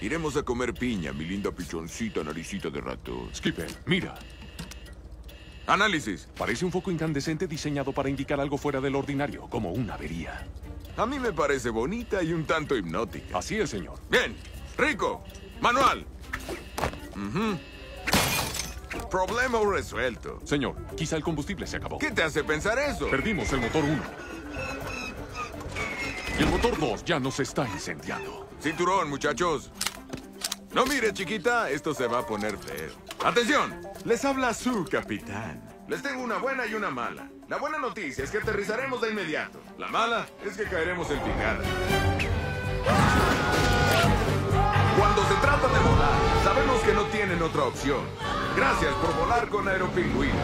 Iremos a comer piña, mi linda pichoncita naricita de rato. Skipper, mira. Análisis. Parece un foco incandescente diseñado para indicar algo fuera del ordinario, como una avería. A mí me parece bonita y un tanto hipnótica. Así es, señor. Bien. Rico. Manual. Ujú. Problema resuelto. Señor, quizá el combustible se acabó. ¿Qué te hace pensar eso? Perdimos el motor 1. Y el motor 2 ya nos está incendiando. Cinturón, muchachos. No mire, chiquita, esto se va a poner feo. ¡Atención! Les habla su capitán. Les tengo una buena y una mala. La buena noticia es que aterrizaremos de inmediato. La mala es que caeremos en picada. Cuando se trata de volar, sabemos que no tienen otra opción. Gracias por volar con Aeropingüino.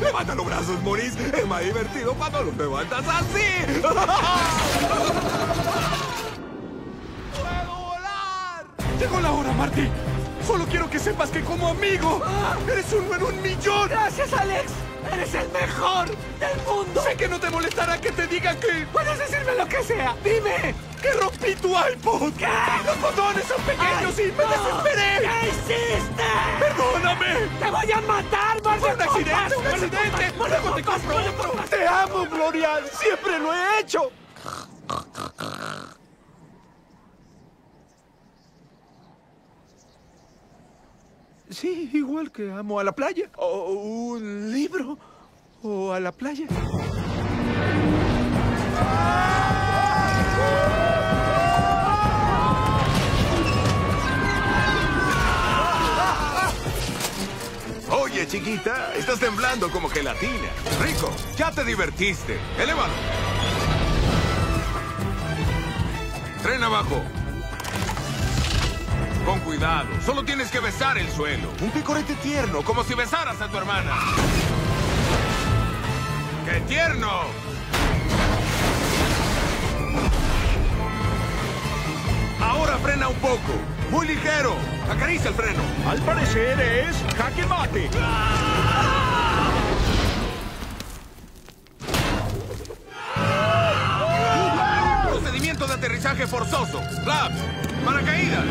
Levanta los brazos, Maurice. Es más divertido cuando los levantas así. ¡Puedo volar! Llegó la hora, Marty. Solo quiero que sepas que como amigo, eres uno en un millón. ¡Gracias, Alex! ¡Eres el mejor del mundo! Sé que no te molestará que te diga que... ¡Puedes decirme lo que sea! ¡Dime! ¡Que rompí tu iPod! ¿Qué? ¡Los botones son pequeños y me no. desesperé! Voy a matar! ¡Fue un accidente! ¡Un accidente! ¡Luego te compro otro! ¡Te amo, Gloria! ¡Siempre lo he hecho! Sí, igual que amo a la playa. O un libro. O a la playa. Chiquita, estás temblando como gelatina. Rico, ya te divertiste. Elévalo. Tren abajo. Con cuidado, solo tienes que besar el suelo. Un picorete tierno, como si besaras a tu hermana. ¡Qué tierno! Ahora frena un poco. Muy ligero. Acaricia el freno. Al parecer es jaque mate. Procedimiento de aterrizaje forzoso. Flaps. Paracaídas.